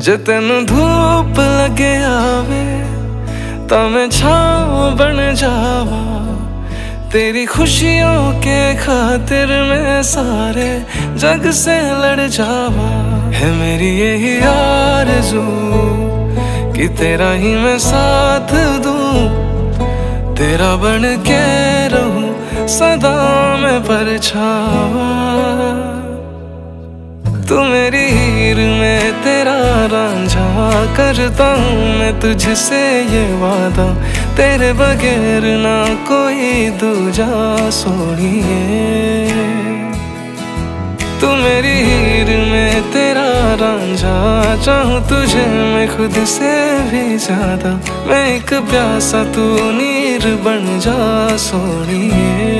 ਜੇ ਤੈਨੂੰ ਧੂਪ ਲੱਗੇ ਆਵੇ ਤਾਂ ਮੈਂ ਛਾਂ ਬਣ ਜਾਵਾ तेरी खुशियों के खातिर मैं सारे जग से लड़ जावा है मेरी यही आरज़ू कि तेरा ही मैं साथ दूं तेरा बन के रहूं सदा मैं परछावा तू मेरी हीर में तेरा रांझा करता हूँ मैं तुझसे ये वादा। तेरे बगैर ना कोई दूजा सोनिए। तू मेरी हीर, में तेरा रांझा। चाहूँ तुझे मैं खुद से भी ज़्यादा। मैं एक प्यासा तू नीर बन जा सोनिए।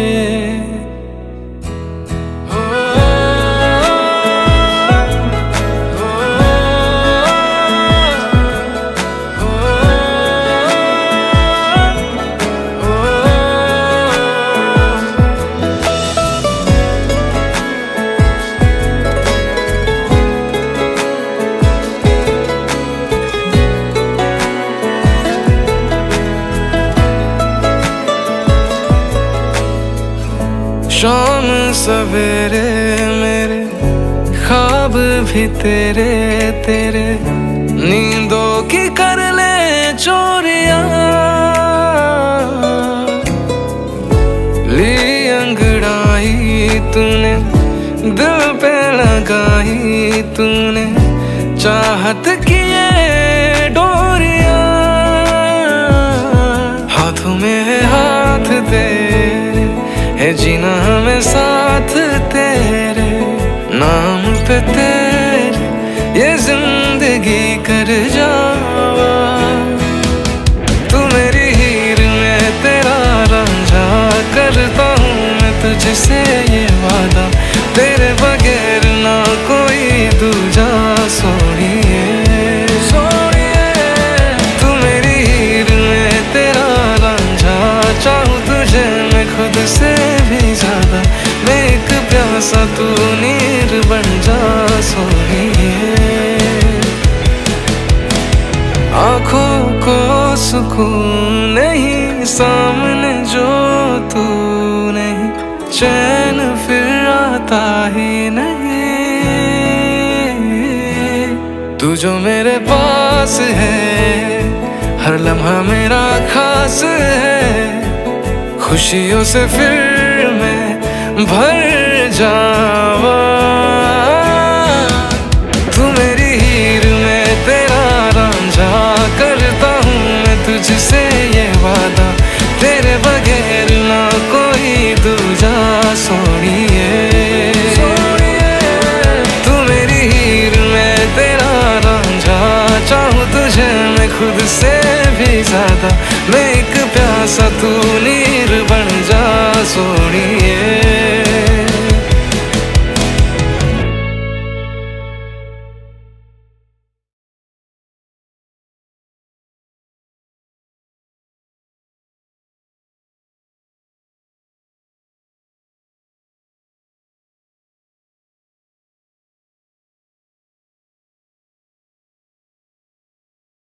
शाम सवेरे मेरे, ख्वाब भी तेरे तेरे। नींदों की कर ले चोरिया। ली अंगड़ाई तूने, दिल पे लगाई तूने। चाहत किए जीना हमें साथ तेरे, नाम पे तेरे, ये ज़िंदगी कर जावा। तू मेरी हीर में तेरा रंझा, करता हूँ मैं तुझसे ये वादा। तेरे प्यासा तू नीर बन जा सोनिए आँखों को सुकून नहीं, सामने जो तू नहीं चैन फिर आता ही नहीं। तू जो मेरे पास है, हर लम्हा मेरा खास है, खुशियों से फिर मैं भर जावा। तू मेरी हीर, में तेरा रांझा। करता हूँ मैं तुझसे ये वादा। तेरे बगैर ना कोई दूजा। सोनिए, तू मेरी हीर, में तेरा रांझा। चाहूँ तुझे मैं खुद से भी ज़्यादा। मैं एक प्यासा तू नीर बन जा सोनी